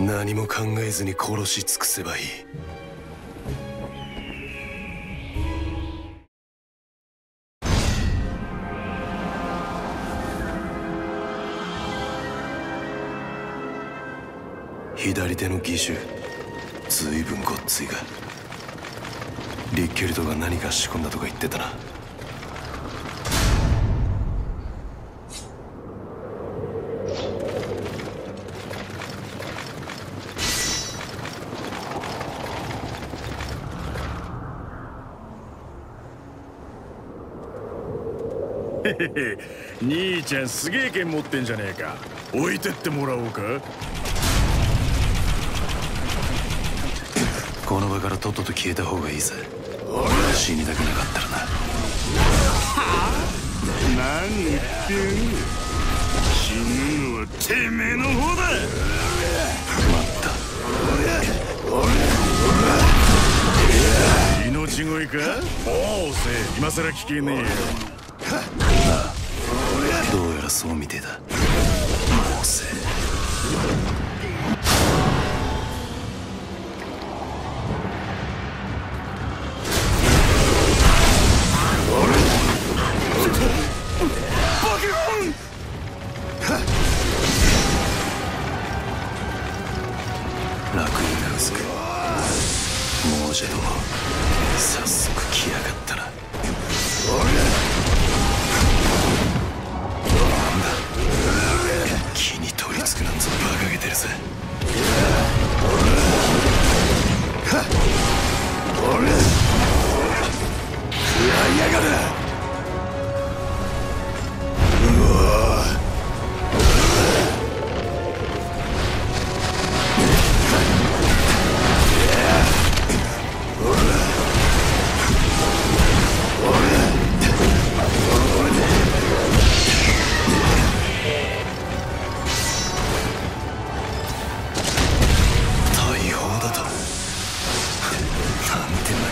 何も考えずに殺し尽くせばいい。左手の義手ずいぶんごっついが。リッケルトが何か仕込んだとか言ってたな。兄ちゃんすげえ剣持ってんじゃねえか。置いてってもらおうか。この場からとっとと消えた方がいいぜ。死にたくなかったらな。何言ってん死ぬのはてめえの方だ。待った。命乞いか？おうせ今さら聞けねえよああどうやらそうみてえだもうせ楽園が薄く亡者ども早速来やがったな。てるぜ。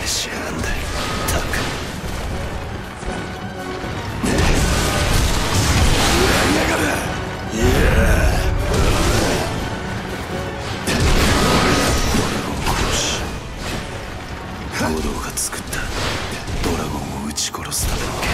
しやがんだったく食らいやがるいや作ったドラゴンを撃ち殺すための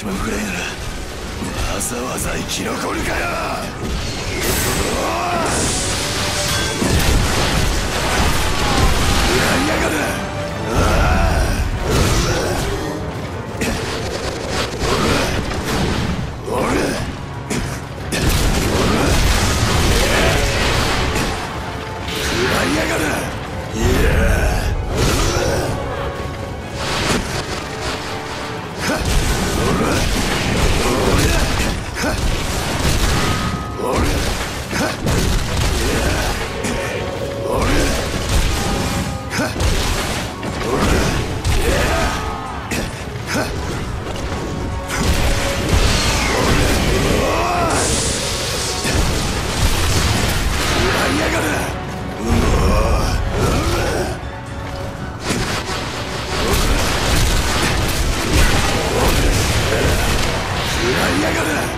しまうぐらいならわざわざ生き残るかよ gonna...